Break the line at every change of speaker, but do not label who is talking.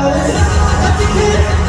Let's get it.